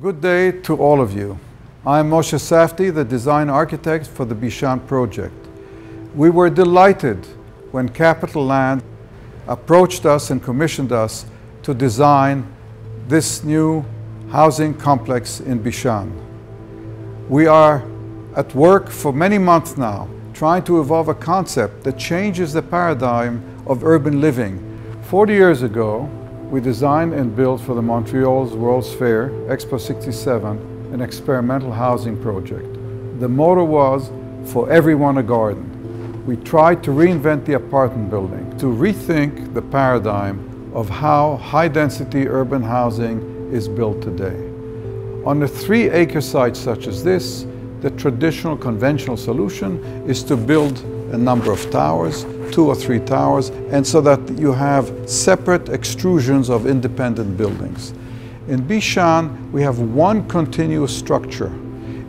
Good day to all of you. I'm Moshe Safdie, the design architect for the Bishan project. We were delighted when CapitaLand approached us and commissioned us to design this new housing complex in Bishan. We are at work for many months now trying to evolve a concept that changes the paradigm of urban living. 40 years ago, we designed and built for the Montreal's World's Fair, Expo 67, an experimental housing project. The motto was, for everyone a garden. We tried to reinvent the apartment building, to rethink the paradigm of how high-density urban housing is built today. On a three-acre site such as this, the traditional conventional solution is to build a number of towers, two or three towers, and so that you have separate extrusions of independent buildings. In Bishan, we have one continuous structure.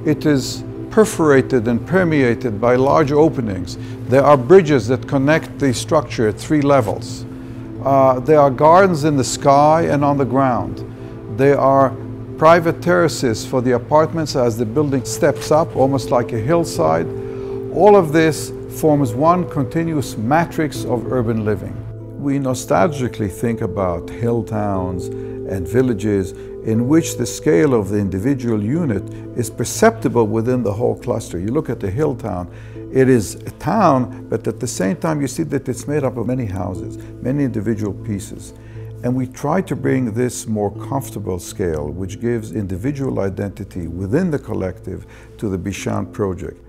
It is perforated and permeated by large openings. There are bridges that connect the structure at three levels. Uh, there are gardens in the sky and on the ground. There are private terraces for the apartments as the building steps up, almost like a hillside. All of this forms one continuous matrix of urban living. We nostalgically think about hill towns and villages in which the scale of the individual unit is perceptible within the whole cluster. You look at the hill town, it is a town, but at the same time you see that it's made up of many houses, many individual pieces. And we try to bring this more comfortable scale, which gives individual identity within the collective to the Bishan project.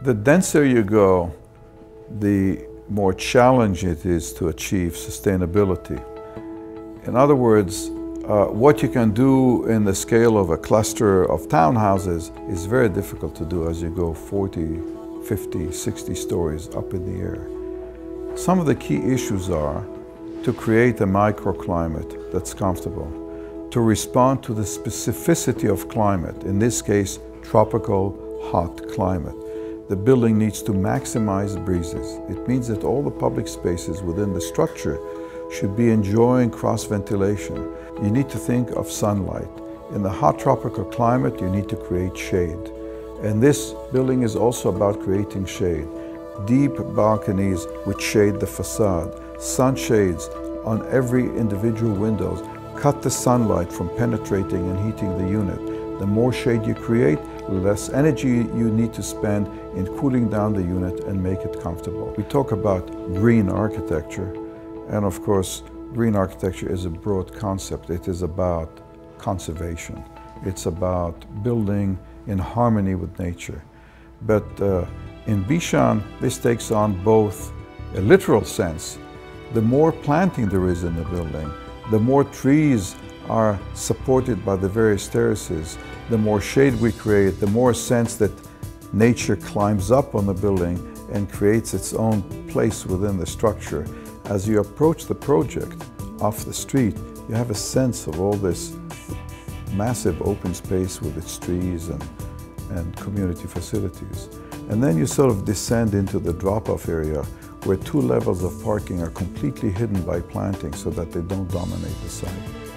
The denser you go, the more challenge it is to achieve sustainability. In other words, uh, what you can do in the scale of a cluster of townhouses is very difficult to do as you go 40, 50, 60 stories up in the air. Some of the key issues are to create a microclimate that's comfortable, to respond to the specificity of climate, in this case, tropical hot climate. The building needs to maximize breezes. It means that all the public spaces within the structure should be enjoying cross ventilation. You need to think of sunlight. In the hot tropical climate, you need to create shade. And this building is also about creating shade. Deep balconies which shade the facade, sunshades on every individual windows cut the sunlight from penetrating and heating the unit. The more shade you create, less energy you need to spend in cooling down the unit and make it comfortable. We talk about green architecture, and of course, green architecture is a broad concept. It is about conservation. It's about building in harmony with nature. But uh, in Bishan, this takes on both a literal sense. The more planting there is in the building, the more trees are supported by the various terraces, the more shade we create, the more sense that nature climbs up on the building and creates its own place within the structure. As you approach the project off the street, you have a sense of all this massive open space with its trees and, and community facilities. And then you sort of descend into the drop-off area where two levels of parking are completely hidden by planting so that they don't dominate the site.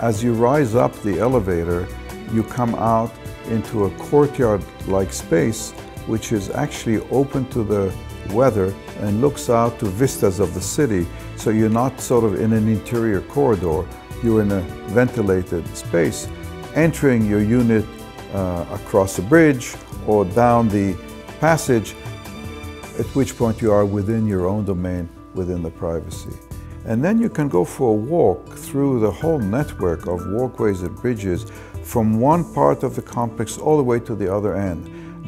As you rise up the elevator, you come out into a courtyard-like space which is actually open to the weather and looks out to vistas of the city. So you're not sort of in an interior corridor, you're in a ventilated space, entering your unit uh, across a bridge or down the passage, at which point you are within your own domain, within the privacy. And then you can go for a walk through the whole network of walkways and bridges from one part of the complex all the way to the other end,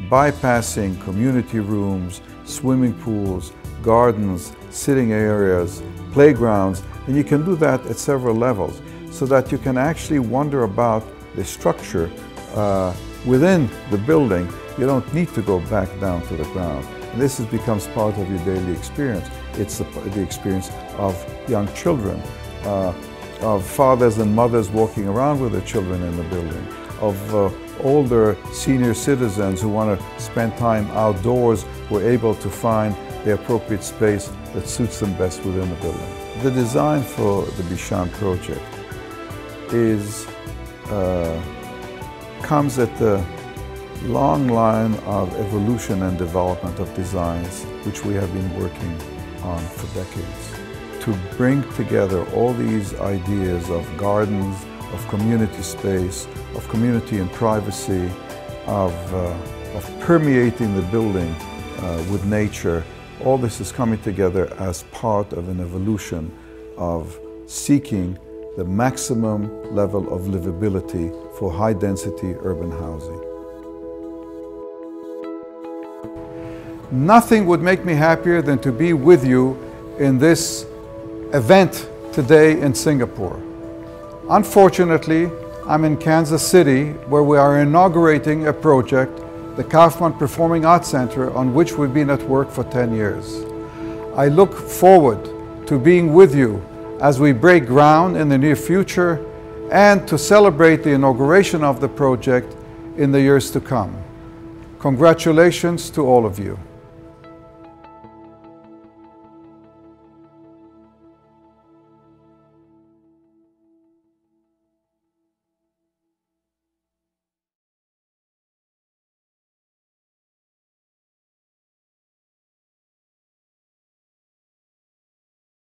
bypassing community rooms, swimming pools, gardens, sitting areas, playgrounds, and you can do that at several levels so that you can actually wander about the structure uh, within the building. You don't need to go back down to the ground. This is, becomes part of your daily experience. It's the, the experience of young children. Uh, of fathers and mothers walking around with their children in the building, of uh, older senior citizens who want to spend time outdoors who are able to find the appropriate space that suits them best within the building. The design for the Bishan project is uh, comes at the long line of evolution and development of designs which we have been working on for decades. To bring together all these ideas of gardens, of community space, of community and privacy, of, uh, of permeating the building uh, with nature, all this is coming together as part of an evolution of seeking the maximum level of livability for high density urban housing. Nothing would make me happier than to be with you in this event today in Singapore. Unfortunately, I'm in Kansas City where we are inaugurating a project, the Kauffman Performing Arts Center, on which we've been at work for 10 years. I look forward to being with you as we break ground in the near future and to celebrate the inauguration of the project in the years to come. Congratulations to all of you.